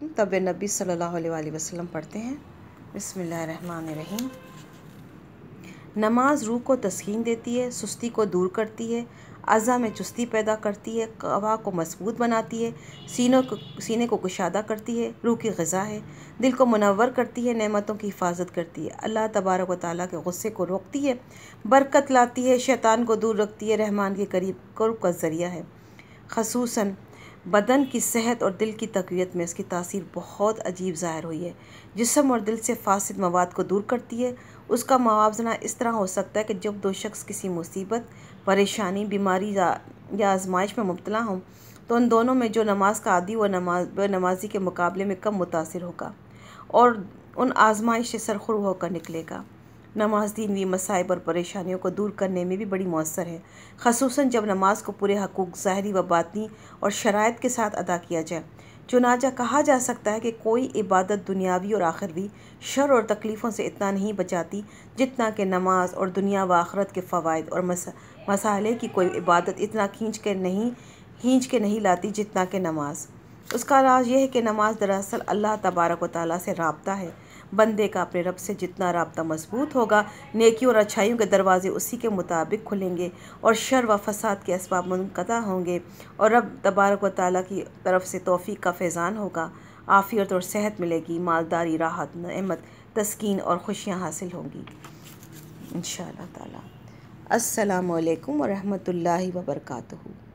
طب نبی صلی اللہ علیہ وآلہ وسلم پڑھتے ہیں۔ بسم اللہ الرحمن الرحیم۔ نماز روح کو تسکین دیتی ہے، سستی کو دور کرتی ہے، اعضاء میں چستی پیدا کرتی ہے، قوا کو مضبوط بناتی ہے، سینوں کو سینے کو کشادہ کرتی ہے، روح کی غذا ہے۔ دل کو منور کرتی ہے، نعمتوں کی حفاظت کرتی ہے۔ اللہ تبارک و تعالیٰ کے غصے کو روکتی ہے، برکت لاتی ہے، شیطان کو دور رکھتی ہے، رحمان کے قریب قرب کا ذریعہ ہے۔ خصوصاً بدن کی صحت اور دل کی تقویت میں اس کی تاثیر بہت عجیب ظاہر ہوئی ہے۔ جسم اور دل سے فاسد مواد کو دور کرتی ہے۔ اس کا موازنہ اس طرح ہو سکتا ہے کہ جب دو شخص کسی مصیبت، پریشانی، بیماری یا آزمائش میں مبتلا ہوں، تو ان دونوں میں جو نماز کا عادی و نماز نمازی کے مقابلے میں کم متاثر ہوگا اور ان آزمائش سے سرخرو ہو کر نکلے گا۔ نماز دینوی مصائب اور پریشانیوں کو دور کرنے میں بھی بڑی مؤثر ہے۔ خصوصاً جب نماز کو پورے حقوق، ظاہری و باطنی اور شرائط کے ساتھ ادا کیا جائے۔ چنانچہ کہا جا سکتا ہے کہ کوئی عبادت دنیاوی اور آخروی شر اور تکلیفوں سے اتنا نہیں بچاتی جتنا کہ نماز اور دنیا و آخرت کے فوائد اور مسائلے کی کوئی عبادت اتنا کھینچ کے نہیں، کھینچ کے نہیں لاتی جتنا کہ نماز۔ اس کا راز یہ ہے کہ نماز دراصل اللہ تبارک و تعالیٰ سے رابطہ ہے۔ بندے کا اپنے رب سے جتنا رابطہ مضبوط ہوگا، نیکیوں اور اچھائیوں کے دروازے اسی کے مطابق کھلیں گے اور شر و فساد کے اسباب منقطع ہوں گے اور رب تبارک و تعالیٰ کی طرف سے توفیق کا فیضان ہوگا۔ عافیت اور صحت ملے گی، مالداری، راحت، نعمت، تسکین اور خوشیاں حاصل ہوں گی۔ انشاءاللہ تعالیٰ۔ السلام علیکم ورحمۃ اللہ وبرکاتہ۔